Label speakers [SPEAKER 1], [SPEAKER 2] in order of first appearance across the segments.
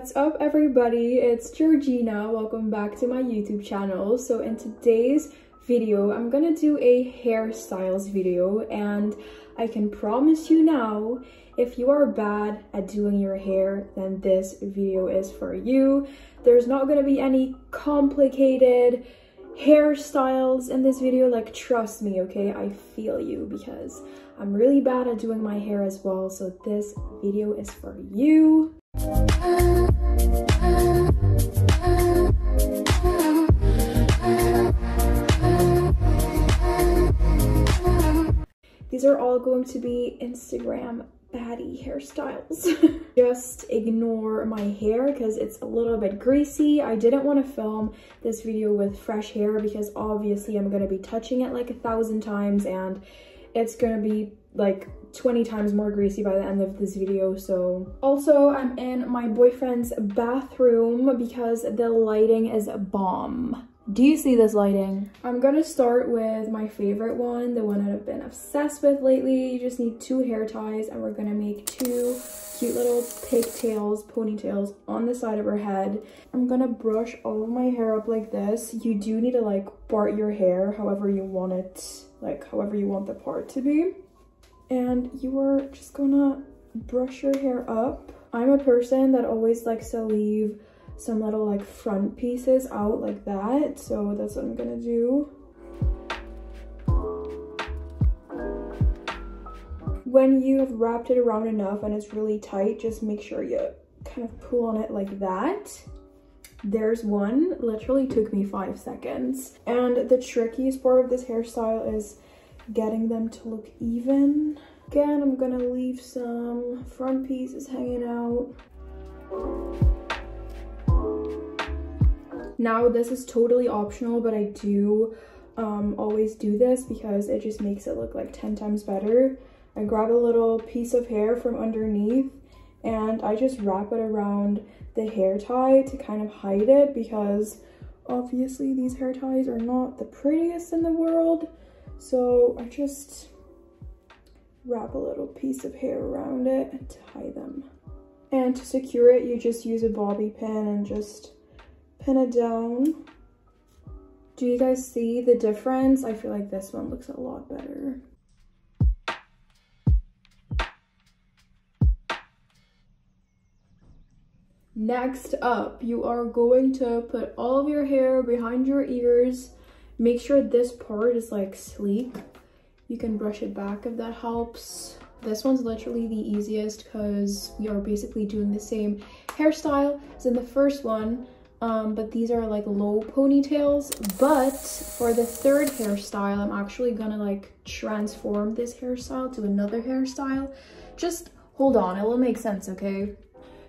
[SPEAKER 1] What's up everybody? It's Giorgina. Welcome back to my YouTube channel. So in today's video, I'm gonna do a hairstyles video and I can promise you now, if you are bad at doing your hair, then this video is for you. There's not gonna be any complicated hairstyles in this video. Like, trust me, okay? I feel you because I'm really bad at doing my hair as well. So this video is for you. These are all going to be Instagram baddie hairstyles. Just ignore my hair because it's a little bit greasy. I didn't want to film this video with fresh hair because obviously I'm going to be touching it like a thousand times and it's going to be like 20 times more greasy by the end of this video so also i'm in my boyfriend's bathroom because the lighting is bomb do you see this lighting? I'm gonna start with my favorite one, the one that I've been obsessed with lately. You just need two hair ties and we're gonna make two cute little pigtails, ponytails on the side of her head. I'm gonna brush all of my hair up like this. You do need to like part your hair however you want it, like however you want the part to be. And you are just gonna brush your hair up. I'm a person that always likes to leave some little like front pieces out like that. So that's what I'm gonna do. When you have wrapped it around enough and it's really tight, just make sure you kind of pull on it like that. There's one, literally took me five seconds. And the trickiest part of this hairstyle is getting them to look even. Again, I'm gonna leave some front pieces hanging out. Now this is totally optional, but I do um, always do this because it just makes it look like 10 times better. I grab a little piece of hair from underneath and I just wrap it around the hair tie to kind of hide it because obviously these hair ties are not the prettiest in the world. So I just wrap a little piece of hair around it to hide them. And to secure it, you just use a bobby pin and just pin it down. Do you guys see the difference? I feel like this one looks a lot better. Next up, you are going to put all of your hair behind your ears. Make sure this part is like sleek. You can brush it back if that helps. This one's literally the easiest because are basically doing the same hairstyle as in the first one um, but these are like low ponytails. But for the third hairstyle, I'm actually gonna like transform this hairstyle to another hairstyle. Just hold on, it will make sense, okay?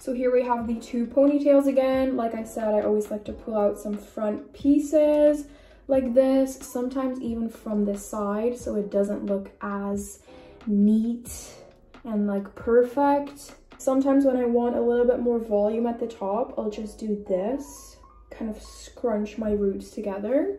[SPEAKER 1] So here we have the two ponytails again. Like I said, I always like to pull out some front pieces like this, sometimes even from the side so it doesn't look as neat and like perfect. Sometimes when I want a little bit more volume at the top, I'll just do this, kind of scrunch my roots together.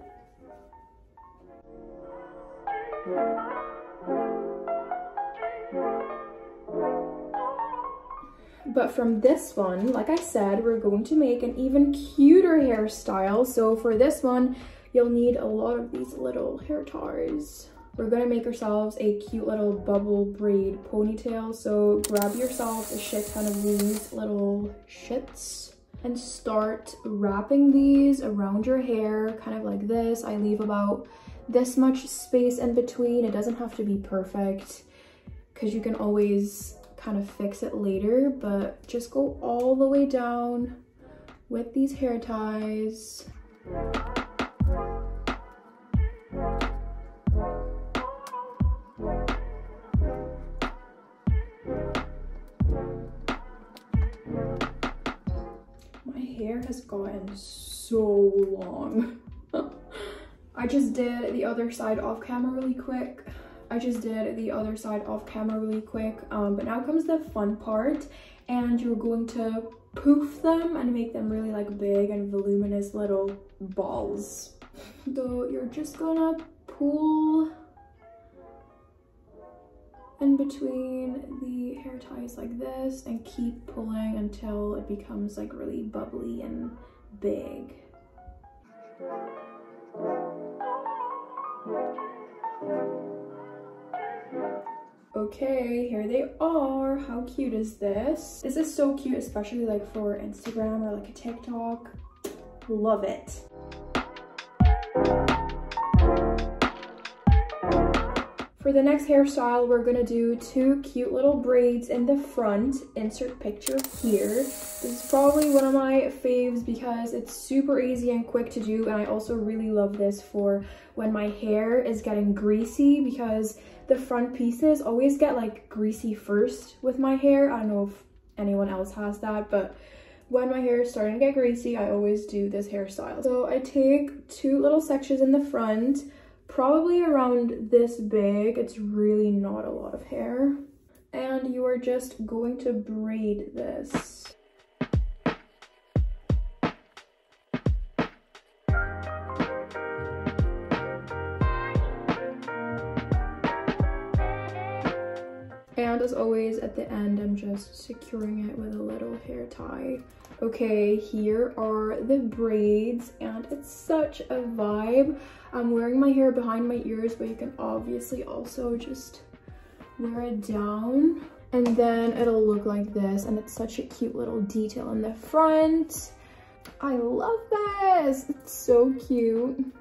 [SPEAKER 1] But from this one, like I said, we're going to make an even cuter hairstyle. So for this one, you'll need a lot of these little hair ties. We're gonna make ourselves a cute little bubble braid ponytail. So grab yourself a shit ton of these little shits and start wrapping these around your hair, kind of like this. I leave about this much space in between. It doesn't have to be perfect because you can always kind of fix it later, but just go all the way down with these hair ties. Has gotten so long. I just did the other side off camera really quick. I just did the other side off camera really quick. Um, but now comes the fun part and you're going to poof them and make them really like big and voluminous little balls. So you're just gonna pull in between the hair ties like this and keep pulling until it becomes like really bubbly and big. Okay, here they are. How cute is this? This is so cute, especially like for Instagram or like a TikTok. Love it. For the next hairstyle, we're gonna do two cute little braids in the front. Insert picture here. This is probably one of my faves because it's super easy and quick to do. And I also really love this for when my hair is getting greasy because the front pieces always get like greasy first with my hair. I don't know if anyone else has that, but when my hair is starting to get greasy, I always do this hairstyle. So I take two little sections in the front, probably around this big. It's really not a lot of hair. And you are just going to braid this. And as always, at the end, I'm just securing it with a little hair tie. Okay, here are the braids, and it's such a vibe. I'm wearing my hair behind my ears, but you can obviously also just wear it down. And then it'll look like this, and it's such a cute little detail in the front. I love this. It's so cute.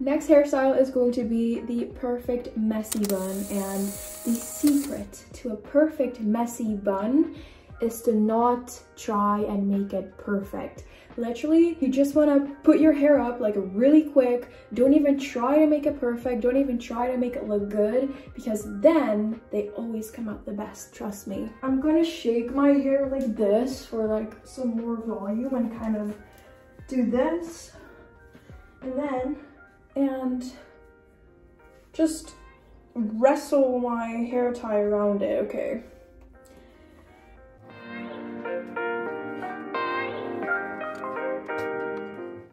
[SPEAKER 1] Next hairstyle is going to be the perfect messy bun and the secret to a perfect messy bun is to not try and make it perfect. Literally, you just want to put your hair up like really quick. Don't even try to make it perfect. Don't even try to make it look good because then they always come out the best, trust me. I'm gonna shake my hair like this for like some more volume and kind of do this. And then and just wrestle my hair tie around it, okay?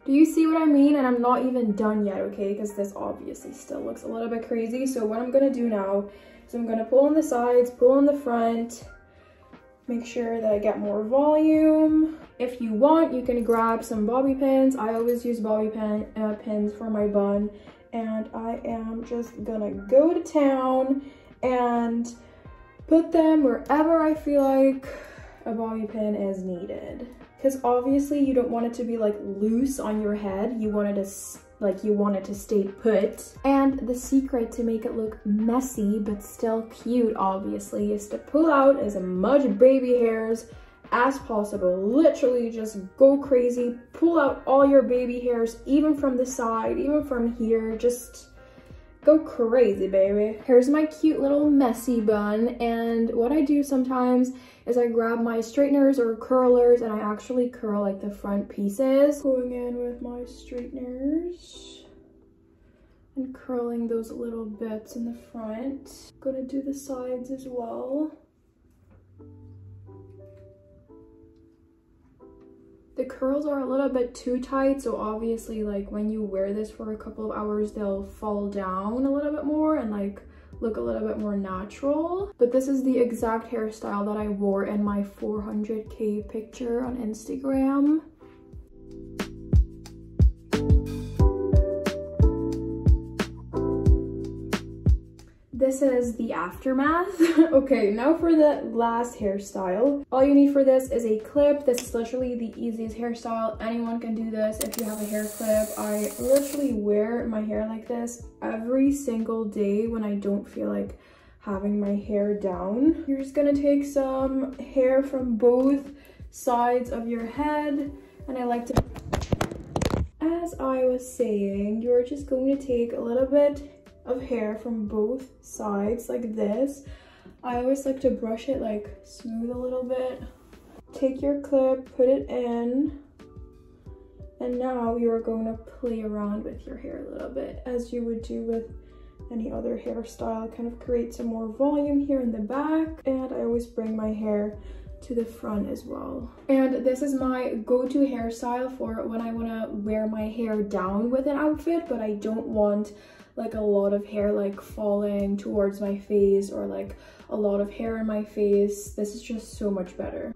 [SPEAKER 1] Do you see what I mean? And I'm not even done yet, okay? Because this obviously still looks a little bit crazy. So what I'm gonna do now is I'm gonna pull on the sides, pull on the front, make sure that I get more volume. If you want, you can grab some bobby pins. I always use bobby pin, uh, pins for my bun. And I am just gonna go to town and put them wherever I feel like a bobby pin is needed. Because obviously you don't want it to be like loose on your head. You want it to like you want it to stay put. And the secret to make it look messy but still cute obviously is to pull out as much baby hairs as possible. Literally just go crazy, pull out all your baby hairs even from the side, even from here, just go crazy baby. Here's my cute little messy bun and what I do sometimes is I grab my straighteners or curlers and I actually curl like the front pieces. Going in with my straighteners and curling those little bits in the front. Gonna do the sides as well. The curls are a little bit too tight, so obviously like when you wear this for a couple of hours, they'll fall down a little bit more and like look a little bit more natural. But this is the exact hairstyle that I wore in my 400k picture on Instagram. This is the aftermath. okay, now for the last hairstyle. All you need for this is a clip. This is literally the easiest hairstyle. Anyone can do this if you have a hair clip. I literally wear my hair like this every single day when I don't feel like having my hair down. You're just gonna take some hair from both sides of your head and I like to as I was saying, you're just going to take a little bit of hair from both sides like this. I always like to brush it like smooth a little bit. Take your clip, put it in, and now you're going to play around with your hair a little bit as you would do with any other hairstyle. Kind of create some more volume here in the back. And I always bring my hair to the front as well. And this is my go-to hairstyle for when I want to wear my hair down with an outfit, but I don't want like a lot of hair like falling towards my face or like a lot of hair in my face. This is just so much better.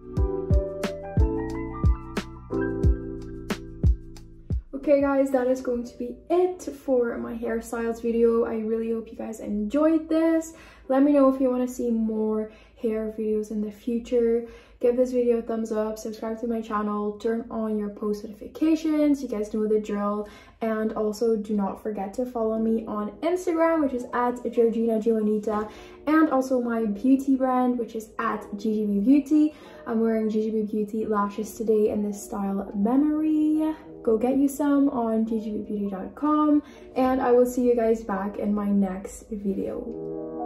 [SPEAKER 1] Okay guys, that is going to be it for my hairstyles video. I really hope you guys enjoyed this. Let me know if you want to see more hair videos in the future. Give this video a thumbs up, subscribe to my channel, turn on your post notifications. You guys know the drill. And also do not forget to follow me on Instagram, which is at Giorgina Juanita, and also my beauty brand, which is at Gigibee Beauty. I'm wearing Gigibee Beauty lashes today in this style Memory. Go get you some on gigibeebeauty.com and I will see you guys back in my next video.